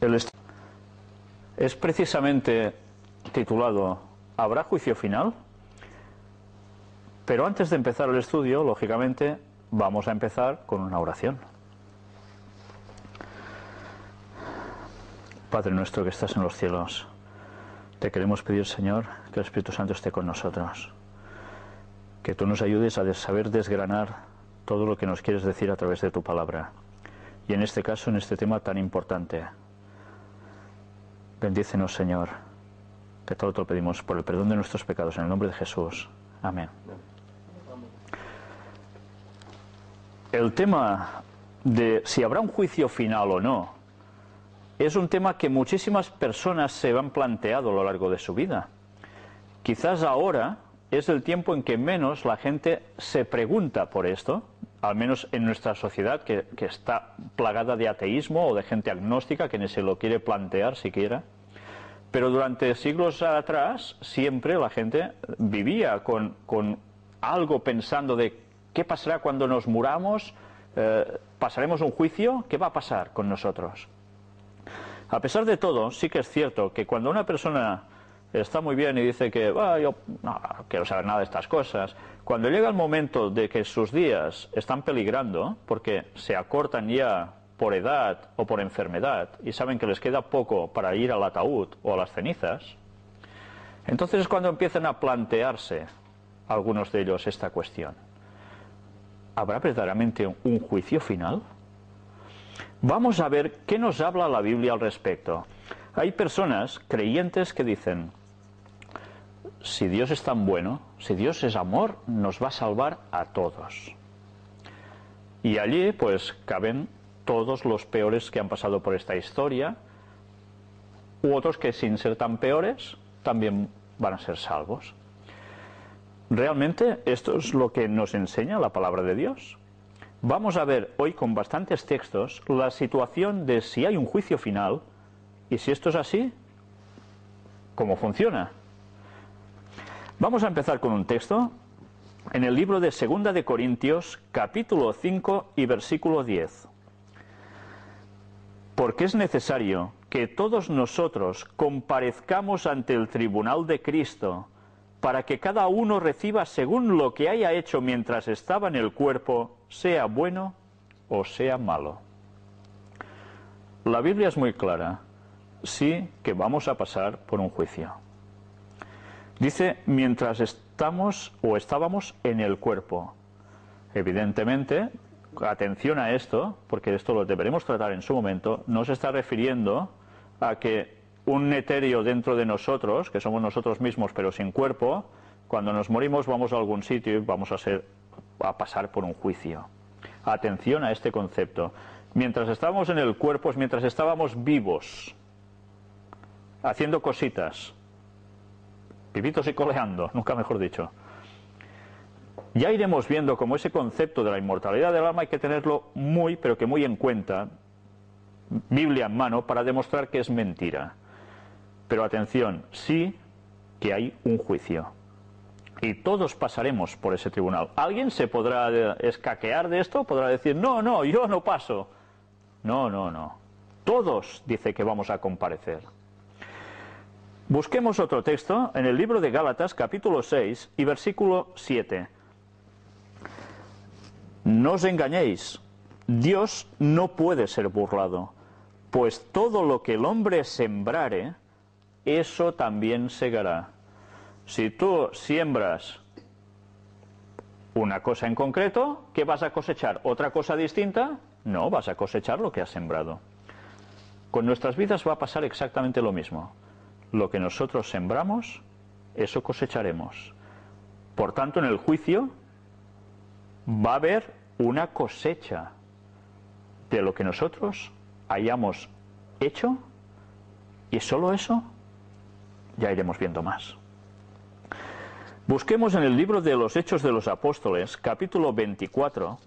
El es precisamente titulado ¿Habrá juicio final? Pero antes de empezar el estudio, lógicamente, vamos a empezar con una oración. Padre nuestro que estás en los cielos, te queremos pedir, Señor, que el Espíritu Santo esté con nosotros. Que tú nos ayudes a saber desgranar todo lo que nos quieres decir a través de tu palabra. Y en este caso, en este tema tan importante. Bendícenos, Señor, que todo te lo pedimos por el perdón de nuestros pecados, en el nombre de Jesús. Amén. El tema de si habrá un juicio final o no es un tema que muchísimas personas se han planteado a lo largo de su vida. Quizás ahora es el tiempo en que menos la gente se pregunta por esto, al menos en nuestra sociedad que, está plagada de ateísmo o de gente agnóstica que ni se lo quiere plantear siquiera. Pero durante siglos atrás siempre la gente vivía con, con algo pensando de qué pasará cuando nos muramos, Eh, pasaremos un juicio, ¿qué va a pasar con nosotros? A pesar de todo, sí que es cierto que cuando una persona está muy bien y dice que "Ah, yo no quiero saber nada de estas cosas, cuando llega el momento de que sus días están peligrando, porque se acortan ya por edad o por enfermedad y saben que les queda poco para ir al ataúd o a las cenizas, entonces es cuando empiezan a plantearse algunos de ellos esta cuestión. ¿Habrá verdaderamente un juicio final? Vamos a ver qué nos habla la Biblia al respecto. Hay personas creyentes que dicen, si Dios es tan bueno, si Dios es amor, nos va a salvar a todos. Y allí pues caben todos los peores que han pasado por esta historia, u otros que sin ser tan peores también van a ser salvos. ¿Realmente esto es lo que nos enseña la palabra de Dios? Vamos a ver hoy con bastantes textos la situación de si hay un juicio final y si esto es así, ¿cómo funciona? Vamos a empezar con un texto en el libro de Segunda de Corintios, capítulo 5 y versículo 10. Porque es necesario que todos nosotros comparezcamos ante el tribunal de Cristo, para que cada uno reciba según lo que haya hecho mientras estaba en el cuerpo, sea bueno o sea malo. La Biblia es muy clara, sí que vamos a pasar por un juicio. Dice, mientras estamos o estábamos en el cuerpo. Evidentemente, atención a esto, porque esto lo deberemos tratar en su momento, no se está refiriendo a que un etéreo dentro de nosotros, que somos nosotros mismos pero sin cuerpo, cuando nos morimos vamos a algún sitio y vamos a, ser, a pasar por un juicio. Atención a este concepto. Mientras estábamos en el cuerpo es mientras estábamos vivos, haciendo cositas, vivitos y coleando, nunca mejor dicho. Ya iremos viendo cómo ese concepto de la inmortalidad del alma hay que tenerlo muy, pero que muy en cuenta, Biblia en mano, para demostrar que es mentira. Pero atención, sí que hay un juicio. Y todos pasaremos por ese tribunal. ¿Alguien se podrá escaquear de esto? ¿Podrá decir, no, no, yo no paso? No, no, no. Todos dice que vamos a comparecer. Busquemos otro texto en el libro de Gálatas capítulo 6 y versículo 7. No os engañéis, Dios no puede ser burlado, pues todo lo que el hombre sembrare, eso también segará. Si tú siembras una cosa en concreto, ¿qué vas a cosechar? ¿Otra cosa distinta? No, vas a cosechar lo que has sembrado. Con nuestras vidas va a pasar exactamente lo mismo. Lo que nosotros sembramos, eso cosecharemos. Por tanto, en el juicio va a haber una cosecha de lo que nosotros hayamos hecho y solo eso ya iremos viendo más. Busquemos en el libro de los Hechos de los Apóstoles, capítulo 24,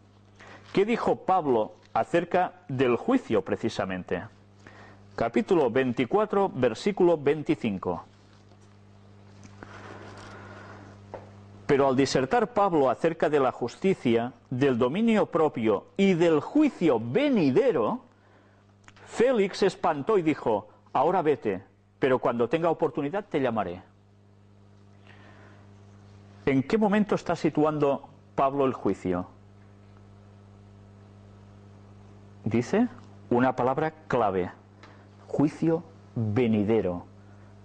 qué dijo Pablo acerca del juicio precisamente. Capítulo 24, versículo 25. Pero al disertar Pablo acerca de la justicia, del dominio propio y del juicio venidero, Félix se espantó y dijo, ahora vete, pero cuando tenga oportunidad te llamaré. ¿En qué momento está situando Pablo el juicio? Dice una palabra clave, juicio venidero.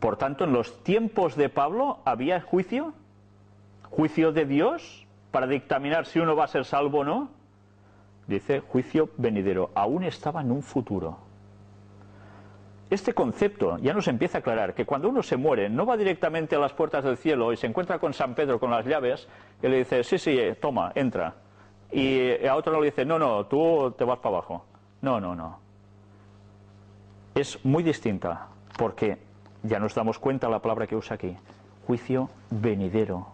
Por tanto, en los tiempos de Pablo había juicio, juicio de Dios para dictaminar si uno va a ser salvo o no. Dice juicio venidero, aún estaba en un futuro. Este concepto ya nos empieza a aclarar que cuando uno se muere no va directamente a las puertas del cielo y se encuentra con San Pedro con las llaves y le dice, sí, sí, toma, entra. Y a otro le dice, no, no, tú te vas para abajo. No, no, no. Es muy distinta porque ya nos damos cuenta la palabra que usa aquí, juicio venidero.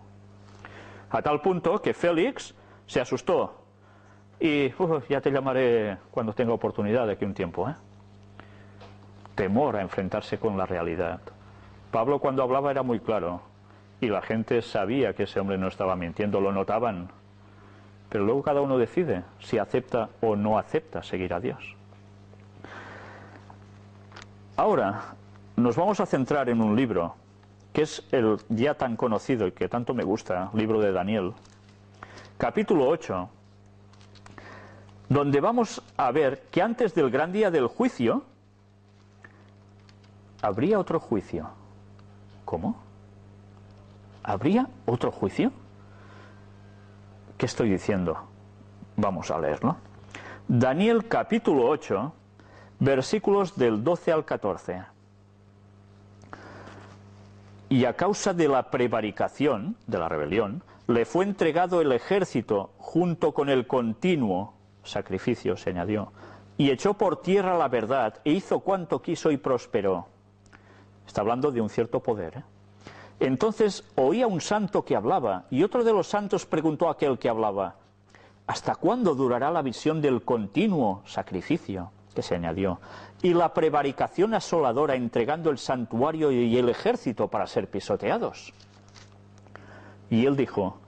A tal punto que Félix se asustó y ya te llamaré cuando tenga oportunidad de aquí un tiempo. ¿eh? Temor a enfrentarse con la realidad. Pablo cuando hablaba era muy claro y la gente sabía que ese hombre no estaba mintiendo, lo notaban. Pero luego cada uno decide si acepta o no acepta seguir a Dios. Ahora, nos vamos a centrar en un libro que es el ya tan conocido y que tanto me gusta, libro de Daniel, capítulo 8, donde vamos a ver que antes del gran día del juicio habría otro juicio. ¿Cómo? ¿Habría otro juicio? ¿Qué estoy diciendo? Vamos a leerlo. Daniel capítulo 8, versículos del 12 al 14 y a causa de la prevaricación, de la rebelión, le fue entregado el ejército junto con el continuo sacrificio, se añadió, y echó por tierra la verdad e hizo cuanto quiso y prosperó. Está hablando de un cierto poder. ¿eh? Entonces oía un santo que hablaba, y otro de los santos preguntó a aquel que hablaba, ¿hasta cuándo durará la visión del continuo sacrificio? Que se añadió, y la prevaricación asoladora entregando el santuario y el ejército para ser pisoteados. Y él dijo,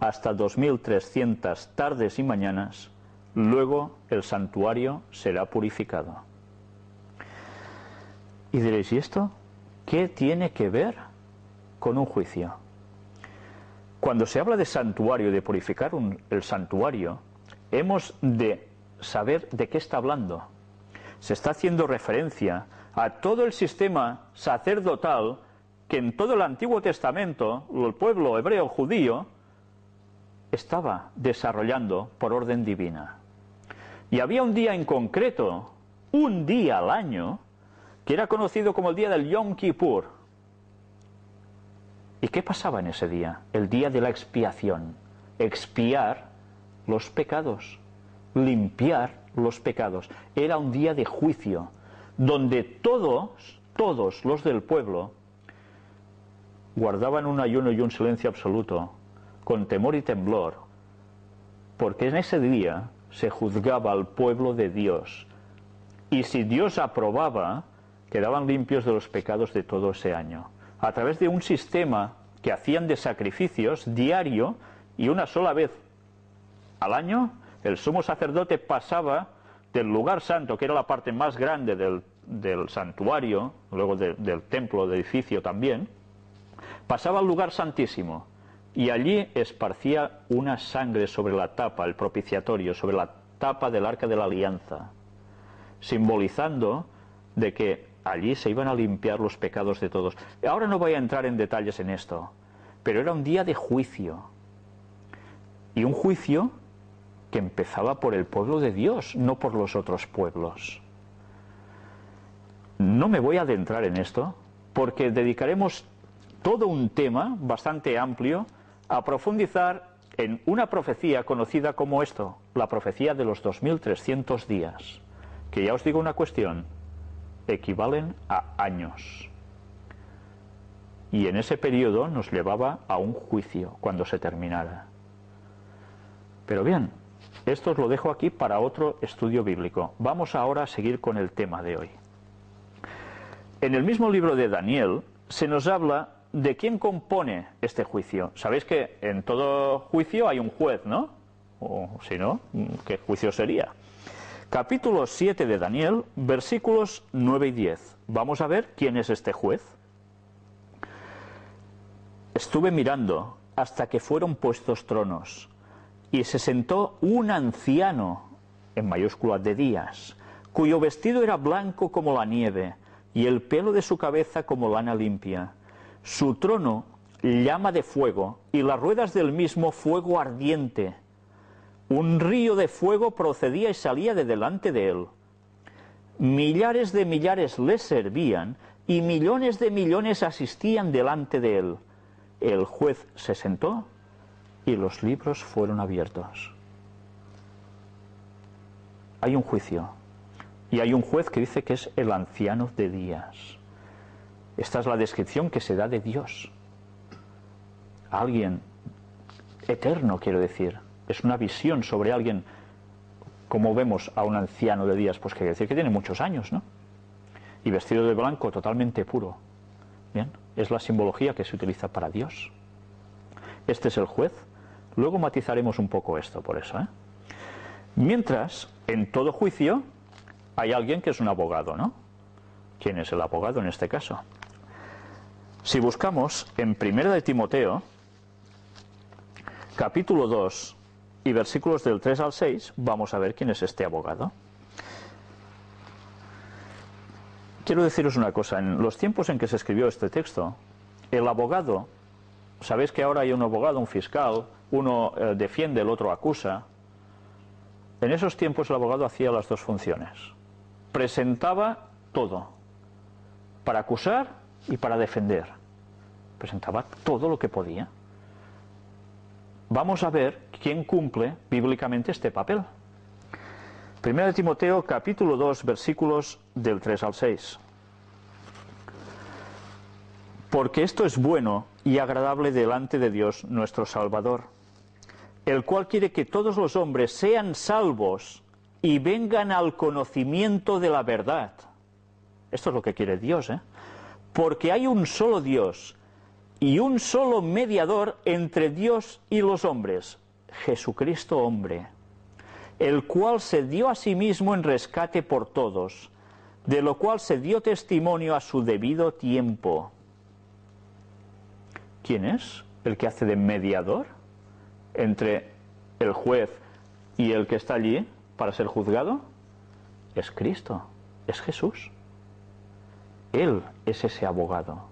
hasta 2300 tardes y mañanas, luego el santuario será purificado. Y diréis, ¿y esto qué tiene que ver con un juicio? Cuando se habla de santuario, de purificar el santuario, hemos de saber de qué está hablando se está haciendo referencia a todo el sistema sacerdotal que en todo el Antiguo Testamento el pueblo hebreo judío estaba desarrollando por orden divina. Y había un día en concreto, un día al año, que era conocido como el día del Yom Kippur. ¿Y qué pasaba en ese día? El día de la expiación. Expiar los pecados, limpiar los pecados. Era un día de juicio, donde todos, todos los del pueblo guardaban un ayuno y un silencio absoluto, con temor y temblor, porque en ese día se juzgaba al pueblo de Dios. Y si Dios aprobaba, quedaban limpios de los pecados de todo ese año. A través de un sistema que hacían de sacrificios diario y una sola vez al año, el sumo sacerdote pasaba del lugar santo, que era la parte más grande del, santuario, luego del templo, del edificio también, pasaba al lugar santísimo y allí esparcía una sangre sobre la tapa, el propiciatorio, sobre la tapa del arca de la alianza, simbolizando de que allí se iban a limpiar los pecados de todos. Ahora no voy a entrar en detalles en esto, pero era un día de juicio. Y un juicio que empezaba por el pueblo de Dios, no por los otros pueblos. No me voy a adentrar en esto, porque dedicaremos todo un tema bastante amplio a profundizar en una profecía conocida como esto, la profecía de los 2300 días, que ya os digo una cuestión, equivalen a años. Y en ese periodo nos llevaba a un juicio cuando se terminara. Pero bien, esto os lo dejo aquí para otro estudio bíblico. Vamos ahora a seguir con el tema de hoy. En el mismo libro de Daniel se nos habla de quién compone este juicio. Sabéis que en todo juicio hay un juez, ¿no? O si no, ¿qué juicio sería? Capítulo 7 de Daniel, versículos 9 y 10. Vamos a ver quién es este juez. Estuve mirando hasta que fueron puestos tronos, y se sentó un anciano, en mayúsculas de días, cuyo vestido era blanco como la nieve, y el pelo de su cabeza como lana limpia. Su trono llama de fuego, y las ruedas del mismo fuego ardiente. Un río de fuego procedía y salía de delante de él. Millares de millares le servían, y millones de millones asistían delante de él. El juez se sentó y los libros fueron abiertos. Hay un juicio y hay un juez que dice que es el anciano de días. Esta es la descripción que se da de Dios. Alguien eterno, quiero decir. Es una visión sobre alguien, como vemos a un anciano de días, pues quiere decir que tiene muchos años, ¿no? Y vestido de blanco, totalmente puro. Bien. Es la simbología que se utiliza para Dios. Este es el juez. Luego matizaremos un poco esto por eso. ¿eh? Mientras, en todo juicio, hay alguien que es un abogado, ¿no? ¿Quién es el abogado en este caso? Si buscamos en 1 de Timoteo, capítulo 2 y versículos del 3 al 6, vamos a ver quién es este abogado. Quiero deciros una cosa, en los tiempos en que se escribió este texto, el abogado, sabéis que ahora hay un abogado, un fiscal, uno eh, defiende, el otro acusa. En esos tiempos el abogado hacía las dos funciones. Presentaba todo, para acusar y para defender. Presentaba todo lo que podía. Vamos a ver quién cumple bíblicamente este papel. Primero de Timoteo capítulo 2 versículos del 3 al 6. Porque esto es bueno y agradable delante de Dios nuestro Salvador, el cual quiere que todos los hombres sean salvos y vengan al conocimiento de la verdad. Esto es lo que quiere Dios, ¿eh? Porque hay un solo Dios y un solo mediador entre Dios y los hombres, Jesucristo hombre el cual se dio a sí mismo en rescate por todos, de lo cual se dio testimonio a su debido tiempo. ¿Quién es el que hace de mediador entre el juez y el que está allí para ser juzgado? Es Cristo, es Jesús. Él es ese abogado.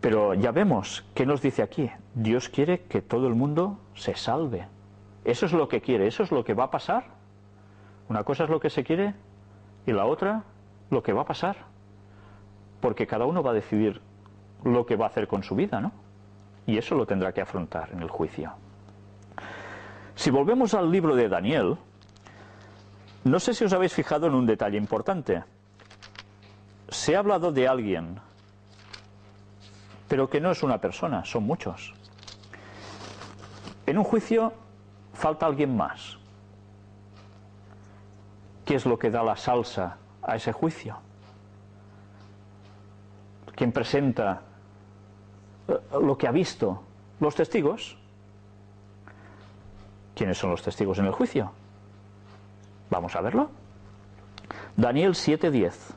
Pero ya vemos, ¿qué nos dice aquí? Dios quiere que todo el mundo se salve. Eso es lo que quiere, eso es lo que va a pasar. Una cosa es lo que se quiere y la otra lo que va a pasar. Porque cada uno va a decidir lo que va a hacer con su vida, ¿no? Y eso lo tendrá que afrontar en el juicio. Si volvemos al libro de Daniel, no sé si os habéis fijado en un detalle importante. Se ha hablado de alguien, pero que no es una persona, son muchos. En un juicio falta alguien más. ¿Qué es lo que da la salsa a ese juicio? ¿Quién presenta lo que ha visto? ¿Los testigos? ¿Quiénes son los testigos en el juicio? Vamos a verlo. Daniel 7:10.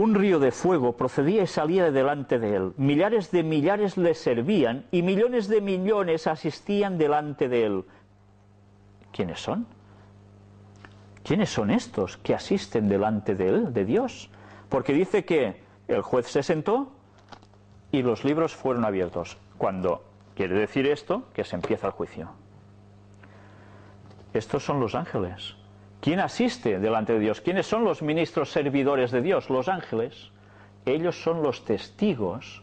un río de fuego procedía y salía de delante de él. Millares de millares le servían y millones de millones asistían delante de él. ¿Quiénes son? ¿Quiénes son estos que asisten delante de él, de Dios? Porque dice que el juez se sentó y los libros fueron abiertos. Cuando quiere decir esto, que se empieza el juicio. Estos son los ángeles. ¿Quién asiste delante de Dios? ¿Quiénes son los ministros servidores de Dios? Los ángeles. Ellos son los testigos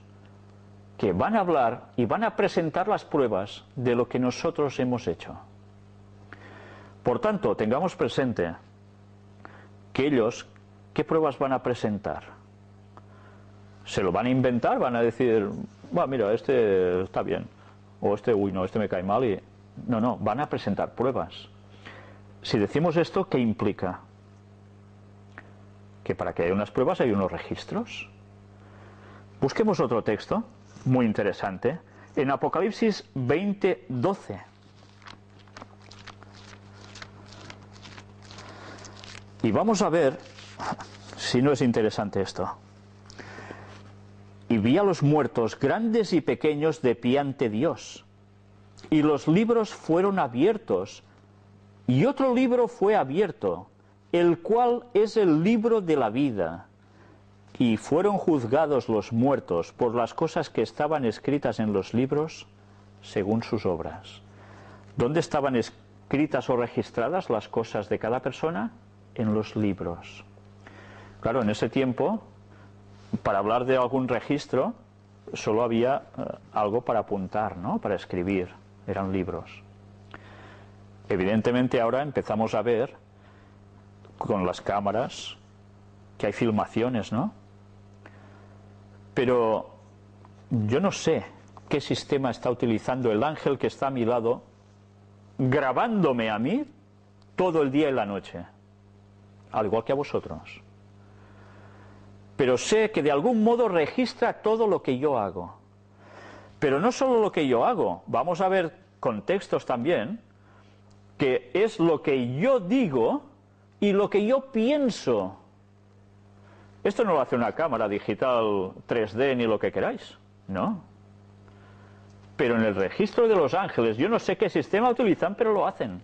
que van a hablar y van a presentar las pruebas de lo que nosotros hemos hecho. Por tanto, tengamos presente que ellos, ¿qué pruebas van a presentar? ¿Se lo van a inventar? ¿Van a decir, va, mira, este está bien? O este, uy, no, este me cae mal y... No, no, van a presentar pruebas si decimos esto, ¿qué implica? Que para que haya unas pruebas hay unos registros. Busquemos otro texto muy interesante. en Apocalipsis 20, 12. Y vamos a ver si no es interesante esto. Y vi a los muertos, grandes y pequeños, de pie ante Dios. Y los libros fueron abiertos. Y otro libro fue abierto, el cual es el libro de la vida. Y fueron juzgados los muertos por las cosas que estaban escritas en los libros según sus obras. ¿Dónde estaban escritas o registradas las cosas de cada persona? En los libros. Claro, en ese tiempo, para hablar de algún registro, solo había eh, algo para apuntar, ¿no? Para escribir. Eran libros. Evidentemente ahora empezamos a ver con las cámaras que hay filmaciones, ¿no? Pero yo no sé qué sistema está utilizando el ángel que está a mi lado grabándome a mí todo el día y la noche, al igual que a vosotros pero sé que de algún modo registra todo lo que yo hago. Pero no solo lo que yo hago, vamos a ver contextos también, que es lo que yo digo y lo que yo pienso. Esto no lo hace una cámara digital 3D ni lo que queráis, no. Pero en el registro de los ángeles, yo no sé qué sistema utilizan, pero lo hacen.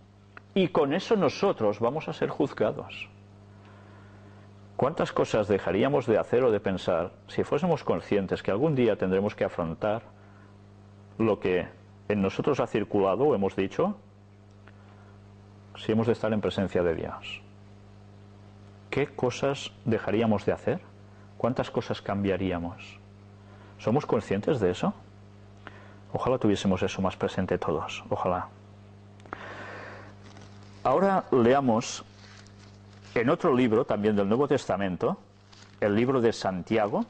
Y con eso nosotros vamos a ser juzgados. ¿Cuántas cosas dejaríamos de hacer o de pensar si fuésemos conscientes que algún día tendremos que afrontar lo que en nosotros ha circulado o hemos dicho si hemos de estar en presencia de Dios? ¿Qué cosas dejaríamos de hacer? ¿Cuántas cosas cambiaríamos? ¿Somos conscientes de eso? Ojalá tuviésemos eso más presente todos, ojalá. Ahora leamos en otro libro, también del Nuevo Testamento, el libro de Santiago,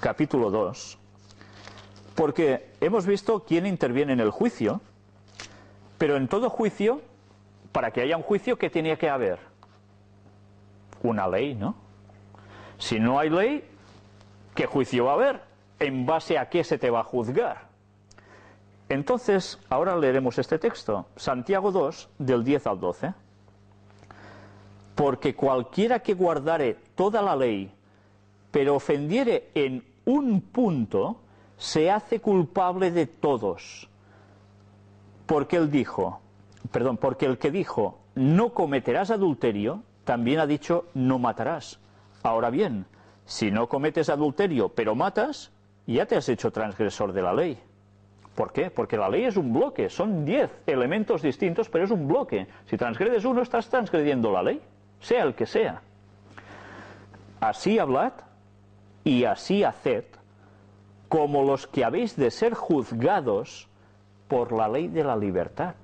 capítulo 2, porque hemos visto quién interviene en el juicio, pero en todo juicio, para que haya un juicio, ¿qué tenía que haber? Una ley, ¿no? Si no hay ley, ¿qué juicio va a haber? ¿En base a qué se te va a juzgar? Entonces, ahora leeremos este texto, Santiago 2, del 10 al 12 porque cualquiera que guardare toda la ley, pero ofendiere en un punto, se hace culpable de todos. Porque él dijo, perdón, porque el que dijo, no cometerás adulterio, también ha dicho, no matarás. Ahora bien, si no cometes adulterio, pero matas, ya te has hecho transgresor de la ley. ¿Por qué? Porque la ley es un bloque, son diez elementos distintos, pero es un bloque. Si transgredes uno, estás transgrediendo la ley sea el que sea. Así hablad y así haced, como los que habéis de ser juzgados por la ley de la libertad.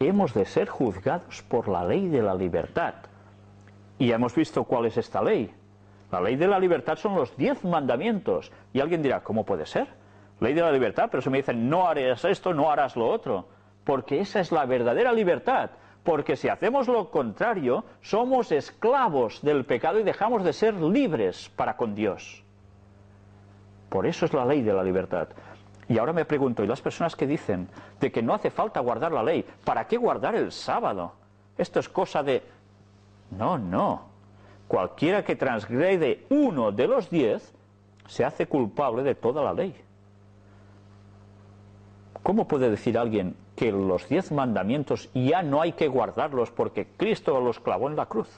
Hemos de ser juzgados por la ley de la libertad. Y hemos visto cuál es esta ley. La ley de la libertad son los diez mandamientos. Y alguien dirá, ¿cómo puede ser? Ley de la libertad, pero si me dicen, no harás esto, no harás lo otro. Porque esa es la verdadera libertad porque si hacemos lo contrario, somos esclavos del pecado y dejamos de ser libres para con Dios. Por eso es la ley de la libertad. Y ahora me pregunto, ¿y las personas que dicen de que no hace falta guardar la ley? ¿Para qué guardar el sábado? Esto es cosa de... No, no. Cualquiera que transgrede uno de los diez se hace culpable de toda la ley. ¿Cómo puede decir alguien que los diez mandamientos ya no hay que guardarlos porque Cristo los clavó en la cruz?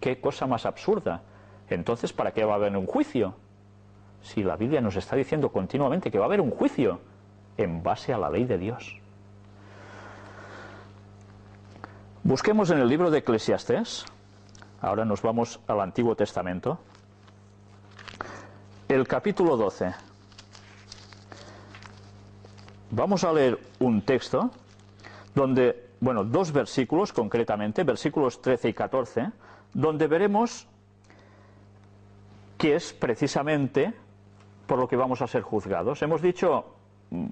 Qué cosa más absurda. Entonces, ¿para qué va a haber un juicio? Si la Biblia nos está diciendo continuamente que va a haber un juicio en base a la ley de Dios. Busquemos en el libro de Eclesiastés, ahora nos vamos al Antiguo Testamento, el capítulo 12. Vamos a leer un texto donde, bueno, dos versículos concretamente, versículos 13 y 14, donde veremos que es precisamente por lo que vamos a ser juzgados. Hemos dicho mm,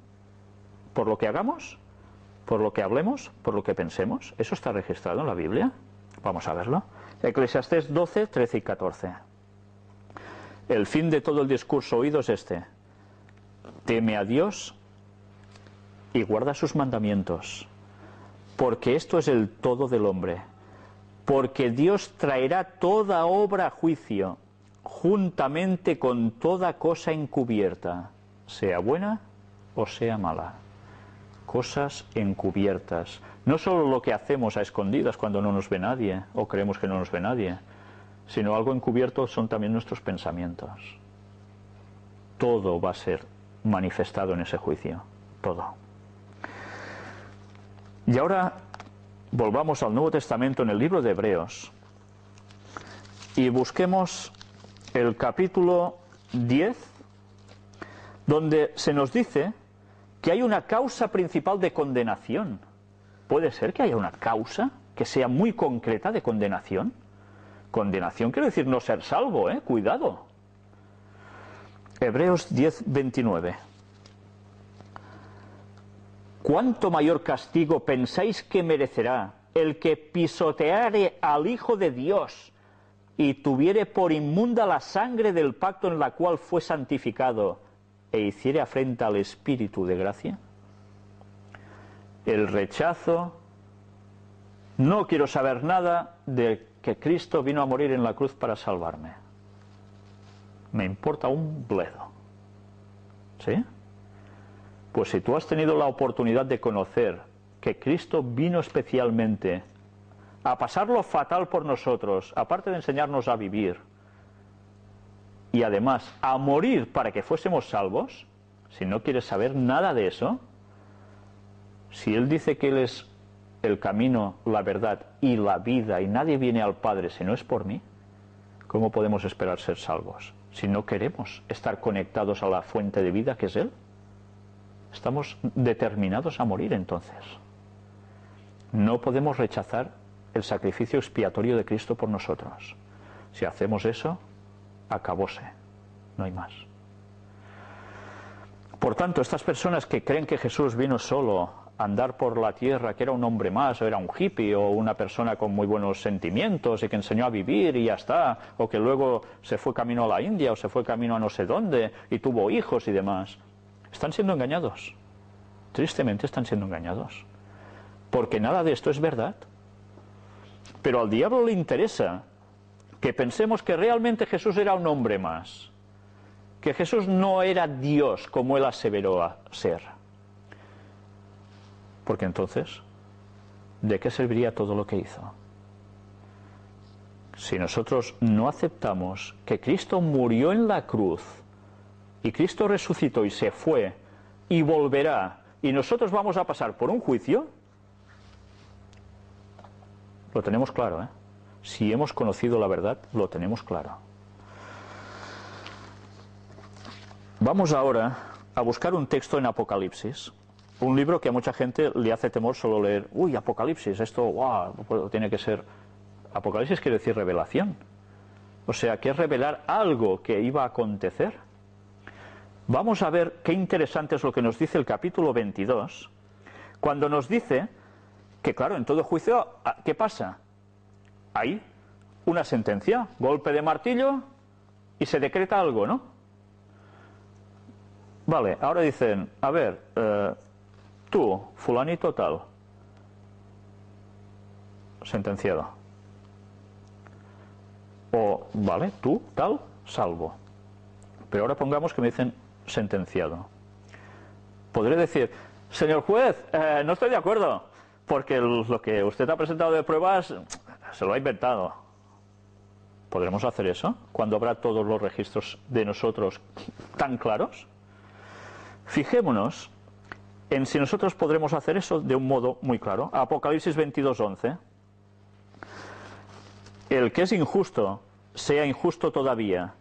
por lo que hagamos, por lo que hablemos, por lo que pensemos. Eso está registrado en la Biblia. Vamos a verlo. Eclesiastés 12, 13 y 14. El fin de todo el discurso oído es este teme a Dios y guarda sus mandamientos, porque esto es el todo del hombre, porque Dios traerá toda obra a juicio, juntamente con toda cosa encubierta, sea buena o sea mala. Cosas encubiertas. No solo lo que hacemos a escondidas cuando no nos ve nadie o creemos que no nos ve nadie, sino algo encubierto son también nuestros pensamientos. Todo va a ser manifestado en ese juicio. Todo. Y ahora volvamos al Nuevo Testamento en el libro de Hebreos y busquemos el capítulo 10, donde se nos dice que hay una causa principal de condenación. ¿Puede ser que haya una causa que sea muy concreta de condenación? Condenación quiere decir no ser salvo, ¿eh? Cuidado. Hebreos 10, 29. ¿Cuánto mayor castigo pensáis que merecerá el que pisoteare al Hijo de Dios y tuviere por inmunda la sangre del pacto en la cual fue santificado e hiciere afrenta al Espíritu de gracia? El rechazo, no quiero saber nada de que Cristo vino a morir en la cruz para salvarme. Me importa un bledo. ¿Sí? Pues si tú has tenido la oportunidad de conocer que Cristo vino especialmente a pasarlo fatal por nosotros, aparte de enseñarnos a vivir, y además a morir para que fuésemos salvos, si no quieres saber nada de eso, si Él dice que Él es el camino, la verdad y la vida, y nadie viene al Padre si no es por mí, ¿cómo podemos esperar ser salvos? Si no queremos estar conectados a la fuente de vida que es Él. Estamos determinados a morir entonces. No podemos rechazar el sacrificio expiatorio de Cristo por nosotros. Si hacemos eso, acabóse. No hay más. Por tanto, estas personas que creen que Jesús vino solo a andar por la tierra, que era un hombre más, o era un hippie, o una persona con muy buenos sentimientos y que enseñó a vivir y ya está, o que luego se fue camino a la India o se fue camino a no sé dónde y tuvo hijos y demás, están siendo engañados. Tristemente están siendo engañados. Porque nada de esto es verdad. Pero al diablo le interesa que pensemos que realmente Jesús era un hombre más. Que Jesús no era Dios como él aseveró a ser. Porque entonces, ¿de qué serviría todo lo que hizo? Si nosotros no aceptamos que Cristo murió en la cruz y Cristo resucitó y se fue y volverá y nosotros vamos a pasar por un juicio, lo tenemos claro, ¿eh? Si hemos conocido la verdad, lo tenemos claro. Vamos ahora a buscar un texto en Apocalipsis, un libro que a mucha gente le hace temor solo leer, uy, Apocalipsis, esto, wow, tiene que ser... Apocalipsis quiere decir revelación. O sea, que es revelar algo que iba a acontecer. Vamos a ver qué interesante es lo que nos dice el capítulo 22, cuando nos dice que, claro, en todo juicio, ah, ¿qué pasa? Hay una sentencia, golpe de martillo y se decreta algo, ¿no? Vale, ahora dicen, a ver, eh, tú, fulanito tal, sentenciado. O, vale, tú, tal, salvo. Pero ahora pongamos que me dicen sentenciado. Podré decir, señor juez, eh, no estoy de acuerdo, porque lo que usted ha presentado de pruebas se lo ha inventado. ¿Podremos hacer eso cuando habrá todos los registros de nosotros tan claros? Fijémonos en si nosotros podremos hacer eso de un modo muy claro. Apocalipsis 22.11. El que es injusto, sea injusto todavía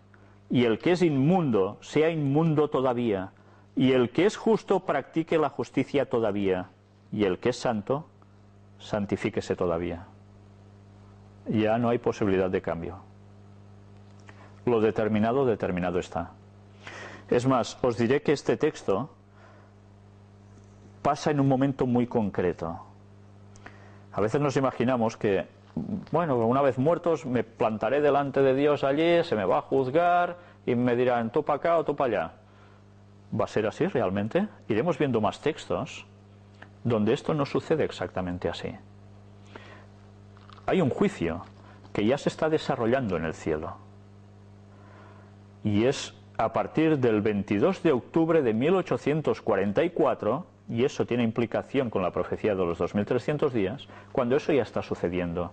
y el que es inmundo sea inmundo todavía, y el que es justo practique la justicia todavía, y el que es santo, santifíquese todavía. Ya no hay posibilidad de cambio. Lo determinado, determinado está. Es más, os diré que este texto pasa en un momento muy concreto. A veces nos imaginamos que bueno, una vez muertos me plantaré delante de Dios allí, se me va a juzgar y me dirán tú para acá o tú para allá. ¿Va a ser así realmente? Iremos viendo más textos donde esto no sucede exactamente así. Hay un juicio que ya se está desarrollando en el cielo. Y es a partir del 22 de octubre de 1844, y eso tiene implicación con la profecía de los 2300 días, cuando eso ya está sucediendo.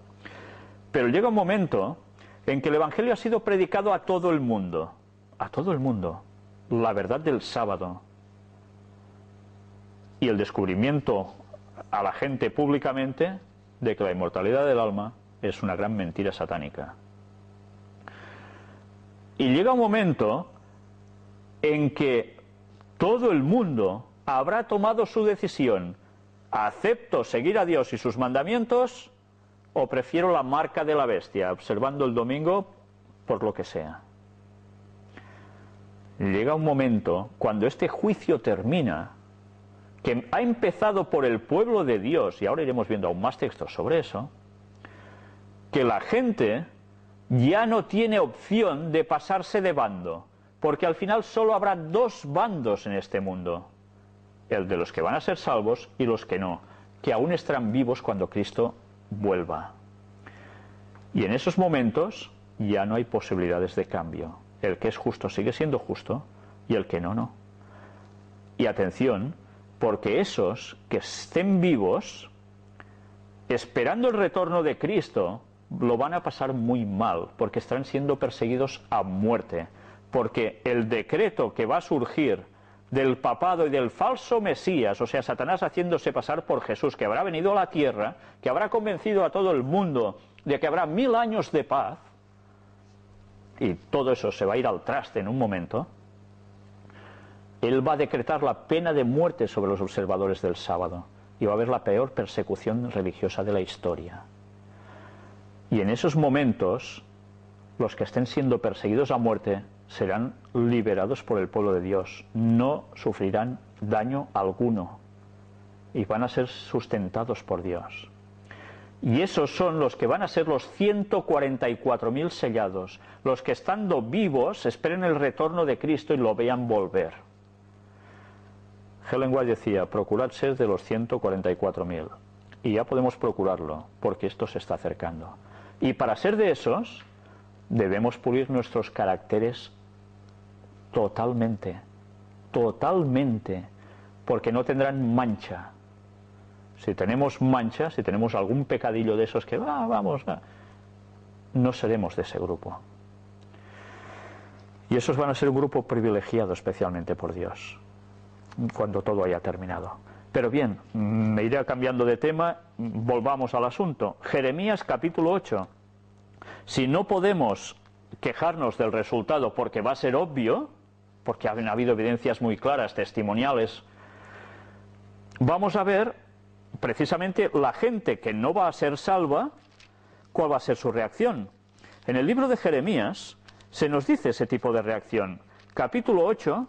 Pero llega un momento en que el Evangelio ha sido predicado a todo el mundo, a todo el mundo, la verdad del sábado y el descubrimiento a la gente públicamente de que la inmortalidad del alma es una gran mentira satánica. Y llega un momento en que todo el mundo habrá tomado su decisión. ¿Acepto seguir a Dios y sus mandamientos o prefiero la marca de la bestia, observando el domingo por lo que sea? Llega un momento cuando este juicio termina, que ha empezado por el pueblo de Dios, y ahora iremos viendo aún más textos sobre eso, que la gente ya no tiene opción de pasarse de bando, porque al final solo habrá dos bandos en este mundo, el de los que van a ser salvos y los que no, que aún estarán vivos cuando Cristo vuelva. Y en esos momentos ya no hay posibilidades de cambio. El que es justo sigue siendo justo y el que no, no. Y atención, porque esos que estén vivos, esperando el retorno de Cristo, lo van a pasar muy mal, porque estarán siendo perseguidos a muerte, porque el decreto que va a surgir del papado y del falso Mesías, o sea, Satanás haciéndose pasar por Jesús, que habrá venido a la tierra, que habrá convencido a todo el mundo de que habrá mil años de paz, y todo eso se va a ir al traste en un momento, él va a decretar la pena de muerte sobre los observadores del sábado y va a haber la peor persecución religiosa de la historia. Y en esos momentos, los que estén siendo perseguidos a muerte serán liberados por el pueblo de Dios, no sufrirán daño alguno y van a ser sustentados por Dios. Y esos son los que van a ser los 144.000 sellados, los que estando vivos esperen el retorno de Cristo y lo vean volver. Helen White decía, procurad ser de los 144.000. Y ya podemos procurarlo, porque esto se está acercando. Y para ser de esos, debemos pulir nuestros caracteres totalmente, totalmente, porque no tendrán mancha, si tenemos manchas, si tenemos algún pecadillo de esos que va, vamos, no seremos de ese grupo. Y esos van a ser un grupo privilegiado especialmente por Dios, cuando todo haya terminado. Pero bien, me iré cambiando de tema, volvamos al asunto. Jeremías capítulo 8. Si no podemos quejarnos del resultado porque va a ser obvio, porque ha habido evidencias muy claras, testimoniales, vamos a ver precisamente la gente que no va a ser salva, ¿cuál va a ser su reacción? En el libro de Jeremías se nos dice ese tipo de reacción. Capítulo 8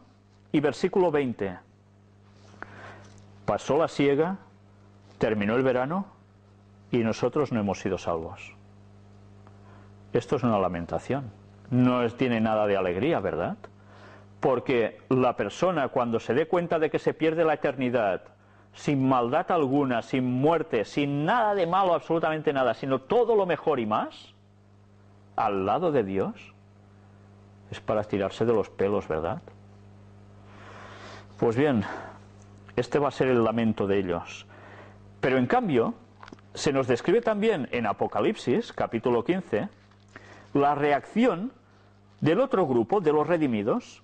y versículo 20. Pasó la siega, terminó el verano y nosotros no hemos sido salvos. Esto es una lamentación. No tiene nada de alegría, ¿verdad? Porque la persona cuando se dé cuenta de que se pierde la eternidad, sin maldad alguna, sin muerte, sin nada de malo, absolutamente nada, sino todo lo mejor y más, al lado de Dios, es para tirarse de los pelos, ¿verdad? Pues bien, este va a ser el lamento de ellos. Pero en cambio, se nos describe también en Apocalipsis, capítulo 15, la reacción del otro grupo, de los redimidos,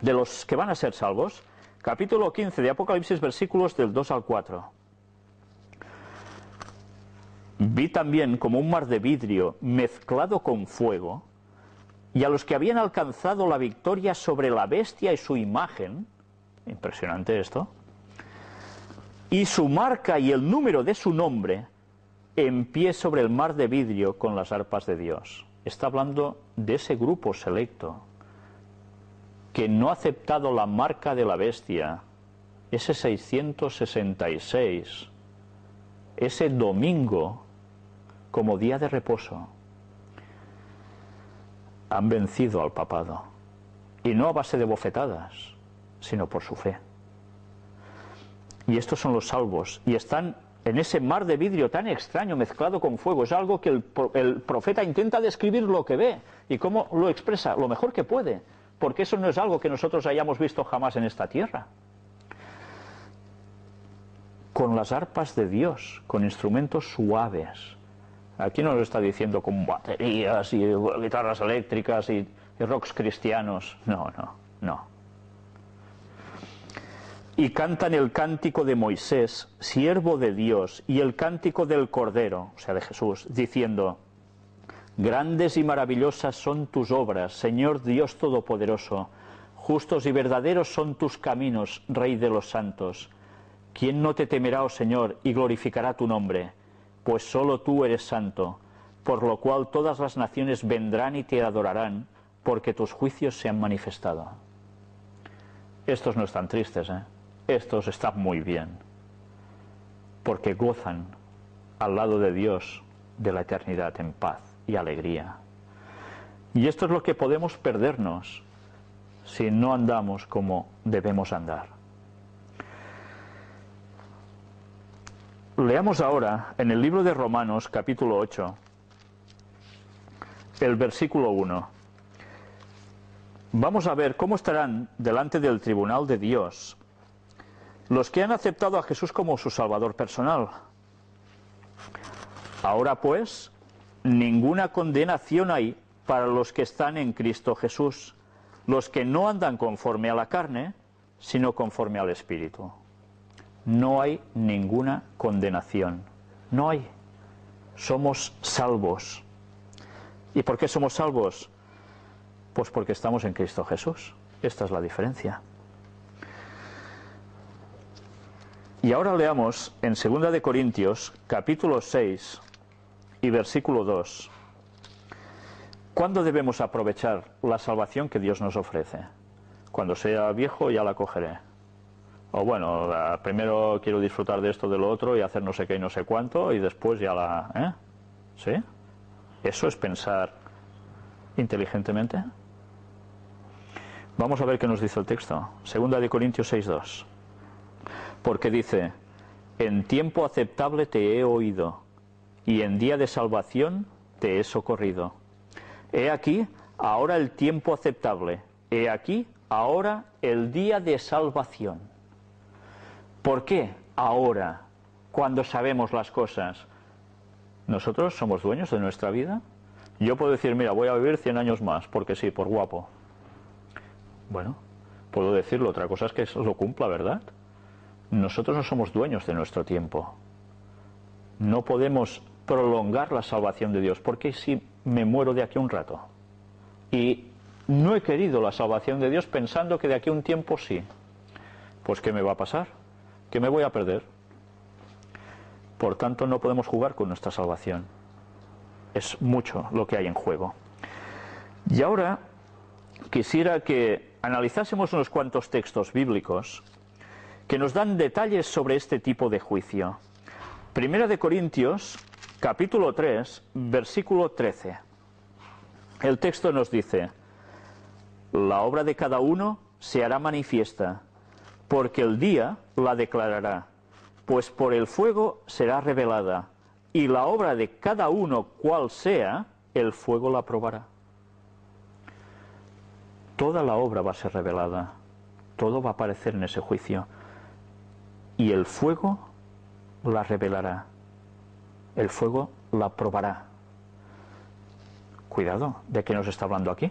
de los que van a ser salvos, capítulo 15 de Apocalipsis, versículos del 2 al 4. Vi también como un mar de vidrio mezclado con fuego, y a los que habían alcanzado la victoria sobre la bestia y su imagen, impresionante esto, y su marca y el número de su nombre, en pie sobre el mar de vidrio con las arpas de Dios. Está hablando de ese grupo selecto, que no ha aceptado la marca de la bestia, ese 666, ese domingo como día de reposo, han vencido al papado. Y no a base de bofetadas, sino por su fe. Y estos son los salvos, y están en ese mar de vidrio tan extraño mezclado con fuego. Es algo que el, el, profeta intenta describir lo que ve y cómo lo expresa lo mejor que puede, porque eso no es algo que nosotros hayamos visto jamás en esta tierra. Con las arpas de Dios, con instrumentos suaves. Aquí no lo está diciendo con baterías y guitarras eléctricas y, rocks cristianos. No, no, no y cantan el cántico de Moisés, siervo de Dios, y el cántico del Cordero, o sea, de Jesús, diciendo, Grandes y maravillosas son tus obras, Señor Dios Todopoderoso, justos y verdaderos son tus caminos, Rey de los santos. ¿Quién no te temerá, oh Señor, y glorificará tu nombre? Pues solo tú eres santo, por lo cual todas las naciones vendrán y te adorarán, porque tus juicios se han manifestado. Estos no están tristes, ¿eh? estos están muy bien, porque gozan al lado de Dios de la eternidad en paz y alegría. Y esto es lo que podemos perdernos si no andamos como debemos andar. Leamos ahora en el libro de Romanos capítulo 8, el versículo 1. Vamos a ver cómo estarán delante del tribunal de Dios los que han aceptado a Jesús como su Salvador personal. Ahora pues, ninguna condenación hay para los que están en Cristo Jesús, los que no andan conforme a la carne, sino conforme al Espíritu. No hay ninguna condenación, no hay. Somos salvos. ¿Y por qué somos salvos? Pues porque estamos en Cristo Jesús. Esta es la diferencia. Y ahora leamos en 2 de Corintios, capítulo 6 y versículo 2. ¿Cuándo debemos aprovechar la salvación que Dios nos ofrece? Cuando sea viejo ya la cogeré. O bueno, primero quiero disfrutar de esto, de lo otro y hacer no sé qué y no sé cuánto y después ya la... ¿eh? ¿Sí? ¿Eso es pensar inteligentemente? Vamos a ver qué nos dice el texto. Segunda de Corintios 6.2 porque dice, en tiempo aceptable te he oído, y en día de salvación te he socorrido. He aquí ahora el tiempo aceptable, he aquí ahora el día de salvación. ¿Por qué ahora, cuando sabemos las cosas? ¿Nosotros somos dueños de nuestra vida? Yo puedo decir, mira, voy a vivir 100 años más, porque sí, por guapo. Bueno, puedo decirlo, otra cosa es que eso lo cumpla, ¿verdad? Nosotros no somos dueños de nuestro tiempo. No podemos prolongar la salvación de Dios, porque si me muero de aquí un rato y no he querido la salvación de Dios pensando que de aquí a un tiempo sí, pues ¿qué me va a pasar? ¿Qué me voy a perder? Por tanto, no podemos jugar con nuestra salvación. Es mucho lo que hay en juego. Y ahora quisiera que analizásemos unos cuantos textos bíblicos que nos dan detalles sobre este tipo de juicio. Primera de Corintios, capítulo 3, versículo 13. El texto nos dice, la obra de cada uno se hará manifiesta, porque el día la declarará, pues por el fuego será revelada, y la obra de cada uno cual sea, el fuego la probará. Toda la obra va a ser revelada, todo va a aparecer en ese juicio y el fuego la revelará. El fuego la probará. Cuidado, ¿de qué nos está hablando aquí?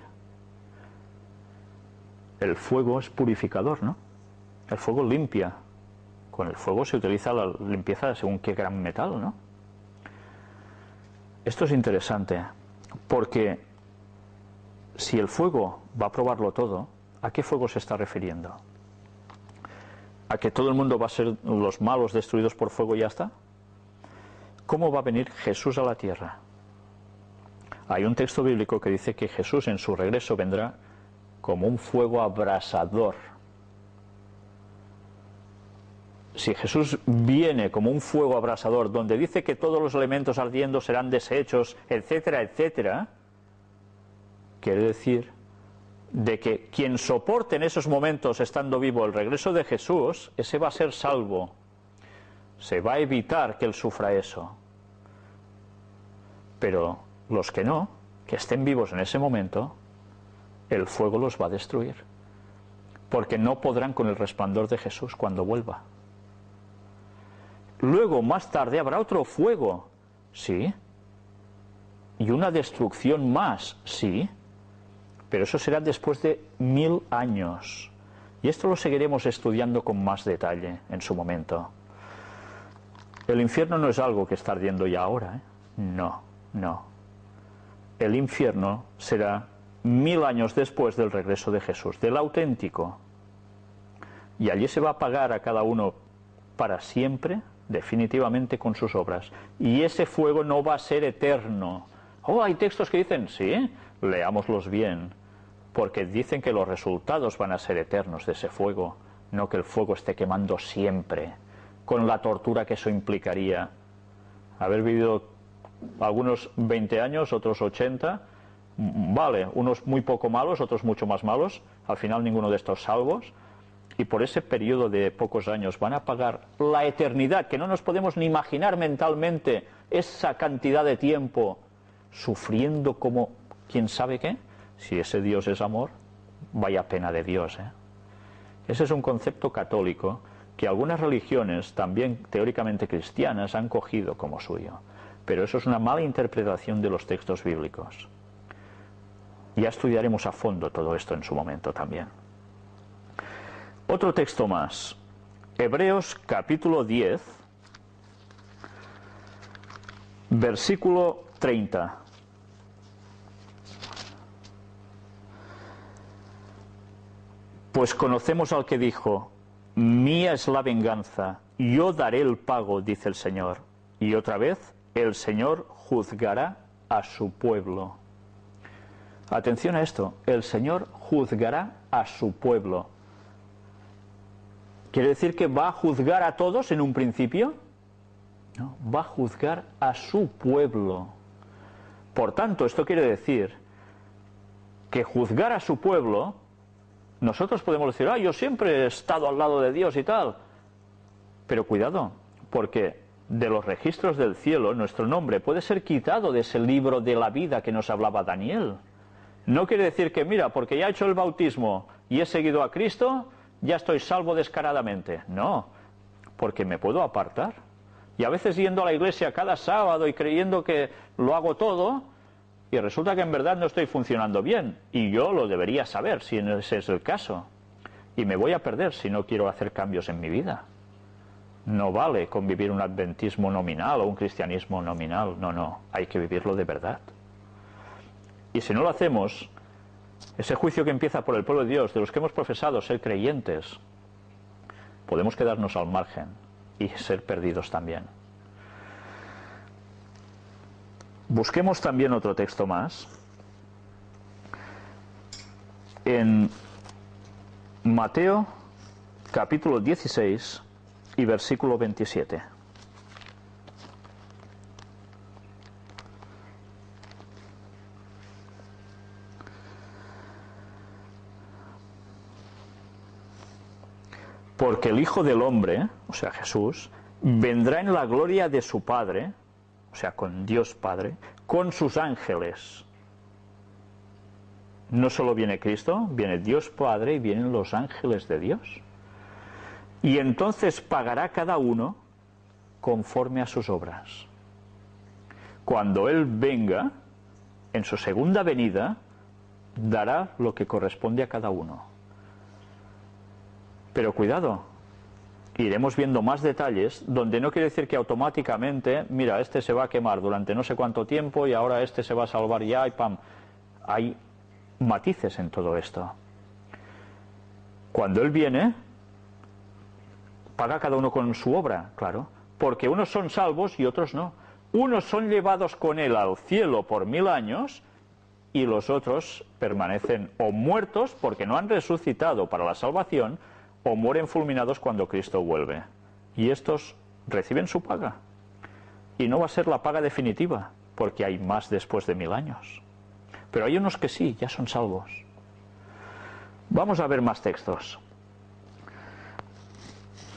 El fuego es purificador, ¿no? El fuego limpia. Con el fuego se utiliza la limpieza según qué gran metal, ¿no? Esto es interesante, porque si el fuego va a probarlo todo, ¿a qué fuego se está refiriendo? a que todo el mundo va a ser los malos destruidos por fuego y ya está? ¿Cómo va a venir Jesús a la tierra? Hay un texto bíblico que dice que Jesús en su regreso vendrá como un fuego abrasador. Si Jesús viene como un fuego abrasador, donde dice que todos los elementos ardiendo serán deshechos, etcétera, etcétera, quiere decir de que quien soporte en esos momentos, estando vivo, el regreso de Jesús, ese va a ser salvo. Se va a evitar que él sufra eso. Pero los que no, que estén vivos en ese momento, el fuego los va a destruir. Porque no podrán con el resplandor de Jesús cuando vuelva. Luego, más tarde, habrá otro fuego, sí. Y una destrucción más, sí pero eso será después de mil años. Y esto lo seguiremos estudiando con más detalle en su momento. El infierno no es algo que está ardiendo ya ahora. ¿eh? No, no. El infierno será mil años después del regreso de Jesús, del auténtico. Y allí se va a pagar a cada uno para siempre, definitivamente con sus obras. Y ese fuego no va a ser eterno. Oh, hay textos que dicen, sí, leámoslos bien porque dicen que los resultados van a ser eternos de ese fuego, no que el fuego esté quemando siempre, con la tortura que eso implicaría. Haber vivido algunos 20 años, otros 80, vale, unos muy poco malos, otros mucho más malos, al final ninguno de estos salvos, y por ese periodo de pocos años van a pagar la eternidad, que no nos podemos ni imaginar mentalmente esa cantidad de tiempo sufriendo como quién sabe qué si ese Dios es amor, vaya pena de Dios. ¿eh? Ese es un concepto católico que algunas religiones, también teóricamente cristianas, han cogido como suyo. Pero eso es una mala interpretación de los textos bíblicos. Ya estudiaremos a fondo todo esto en su momento también. Otro texto más. Hebreos capítulo 10, versículo 30. Pues conocemos al que dijo, mía es la venganza, yo daré el pago, dice el Señor. Y otra vez, el Señor juzgará a su pueblo. Atención a esto, el Señor juzgará a su pueblo. ¿Quiere decir que va a juzgar a todos en un principio? No, va a juzgar a su pueblo. Por tanto, esto quiere decir que juzgar a su pueblo nosotros podemos decir, ah, yo siempre he estado al lado de Dios y tal. Pero cuidado, porque de los registros del cielo nuestro nombre puede ser quitado de ese libro de la vida que nos hablaba Daniel. No quiere decir que, mira, porque ya he hecho el bautismo y he seguido a Cristo, ya estoy salvo descaradamente. No, porque me puedo apartar. Y a veces yendo a la iglesia cada sábado y creyendo que lo hago todo, y resulta que en verdad no estoy funcionando bien y yo lo debería saber si ese es el caso y me voy a perder si no quiero hacer cambios en mi vida. No vale convivir un adventismo nominal o un cristianismo nominal, no, no, hay que vivirlo de verdad. Y si no lo hacemos, ese juicio que empieza por el pueblo de Dios, de los que hemos profesado ser creyentes, podemos quedarnos al margen y ser perdidos también. Busquemos también otro texto más. En Mateo capítulo 16 y versículo 27. Porque el Hijo del Hombre, o sea Jesús, vendrá en la gloria de su Padre o sea, con Dios Padre, con sus ángeles. No solo viene Cristo, viene Dios Padre y vienen los ángeles de Dios. Y entonces pagará cada uno conforme a sus obras. Cuando Él venga, en su segunda venida, dará lo que corresponde a cada uno. Pero cuidado, iremos viendo más detalles, donde no quiere decir que automáticamente, mira, este se va a quemar durante no sé cuánto tiempo y ahora este se va a salvar ya y pam. Hay matices en todo esto. Cuando Él viene, paga cada uno con su obra, claro, porque unos son salvos y otros no. Unos son llevados con Él al cielo por mil años y los otros permanecen o muertos porque no han resucitado para la salvación o mueren fulminados cuando Cristo vuelve. Y estos reciben su paga. Y no va a ser la paga definitiva, porque hay más después de mil años. Pero hay unos que sí, ya son salvos. Vamos a ver más textos.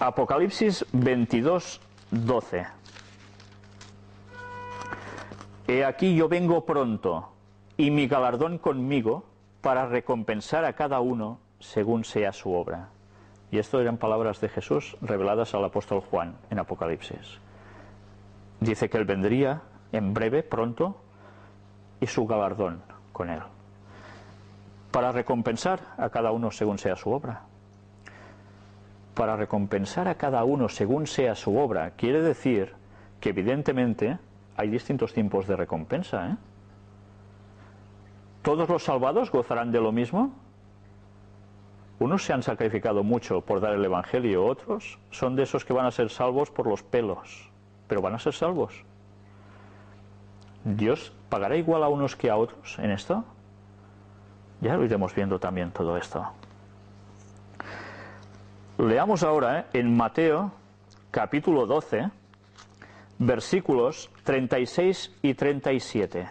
Apocalipsis 22, 12. He aquí yo vengo pronto, y mi galardón conmigo, para recompensar a cada uno según sea su obra. Y esto eran palabras de Jesús reveladas al apóstol Juan en Apocalipsis. Dice que él vendría en breve, pronto, y su galardón con él, para recompensar a cada uno según sea su obra. Para recompensar a cada uno según sea su obra, quiere decir que evidentemente hay distintos tipos de recompensa. ¿eh? ¿Todos los salvados gozarán de lo mismo? Unos se han sacrificado mucho por dar el Evangelio, otros son de esos que van a ser salvos por los pelos, pero van a ser salvos. ¿Dios pagará igual a unos que a otros en esto? Ya lo iremos viendo también todo esto. Leamos ahora ¿eh? en Mateo capítulo 12, versículos 36 y 37.